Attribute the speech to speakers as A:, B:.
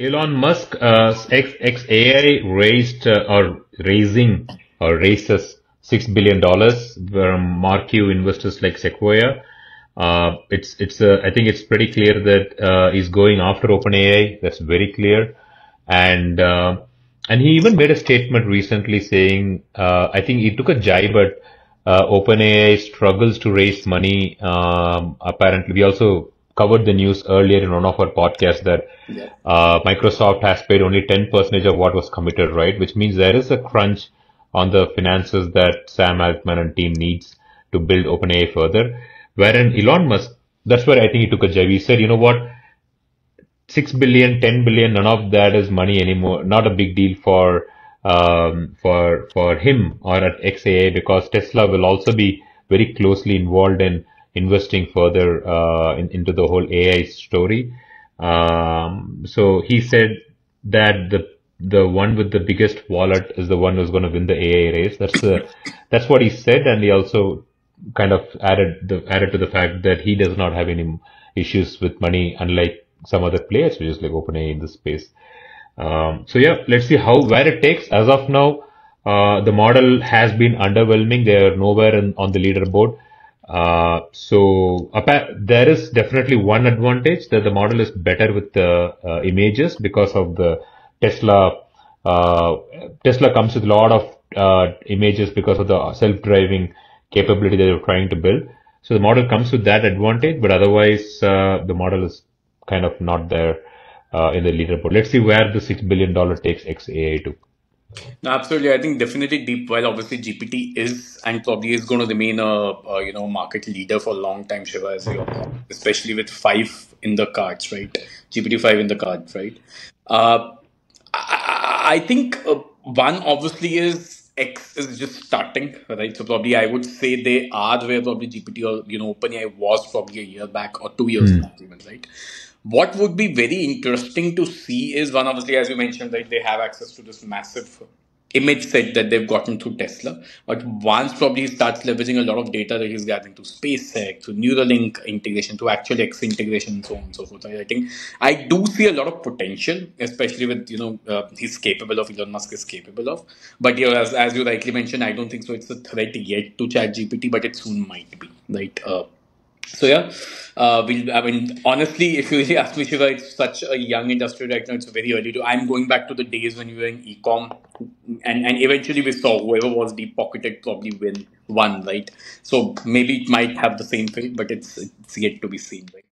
A: Elon Musk, uh, X, XAI raised uh, or raising or raises six billion dollars from marquee investors like Sequoia. Uh, it's it's uh, I think it's pretty clear that uh, he's going after OpenAI. That's very clear, and uh, and he even made a statement recently saying uh, I think he took a jibe at uh, OpenAI struggles to raise money. Um, apparently, we also covered the news earlier in one of our podcasts that
B: Yeah.
A: uh, Microsoft has paid only 10% of what was committed, right? Which means there is a crunch on the finances that Sam Altman and team needs to build OpenAI further. Wherein Elon Musk, that's where I think he took a jab. He said, you know what? 6 billion, 10 billion, none of that is money anymore. Not a big deal for, um, for, for him or at XAI because Tesla will also be very closely involved in investing further, uh, in, into the whole AI story. Um, so he said that the, the one with the biggest wallet is the one who's going to win the AI race. That's the, that's what he said. And he also kind of added the, added to the fact that he does not have any issues with money, unlike some other players, which is like OpenAI in this space. Um, so yeah, let's see how where it takes. As of now, uh, the model has been underwhelming. They are nowhere in, on the leaderboard. Uh, so there is definitely one advantage that the model is better with the uh, images because of the Tesla. Uh, Tesla comes with a lot of uh, images because of the self-driving capability that they're trying to build. So the model comes with that advantage, but otherwise uh, the model is kind of not there uh, in the leaderboard. Let's see where the six billion dollar takes XAI to.
B: No, absolutely. I think definitely deep. While obviously GPT is and probably is going to remain a, a you know market leader for a long time, Siva, as you know, especially with five in the cards, right? GPT five in the cards, right? Uh, I, I think uh, one obviously is X is just starting, right? So probably I would say they are where probably GPT or you know OpenAI was probably a year back or two years
A: Hmm.
B: back even, right? What would be very interesting to see is one obviously as you mentioned, right? They have access to this massive image set that they've gotten through Tesla. But once probably he starts leveraging a lot of data that he's gathering to SpaceX, to Neuralink integration, to actual X integration, and so on and so forth. I think I do see a lot of potential, especially with you know uh, he's capable of Elon Musk is capable of. But you know, as as you rightly mentioned, I don't think so. It's a threat yet to ChatGPT, but it soon might be. Right. Uh, so yeah, uh, we'll, I mean, honestly, if you really ask me, Siva, it's such a young industry right now. It's very early to. I'm going back to the days when we were in ecom, and and eventually we saw whoever was deep pocketed probably win one, right? So maybe it might have the same fate, but it's it's yet to be seen, right?